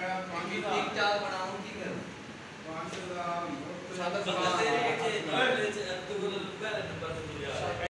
मैं पानी का एक चार बनाऊँ ठीक है। पानी का बहुत ज़्यादा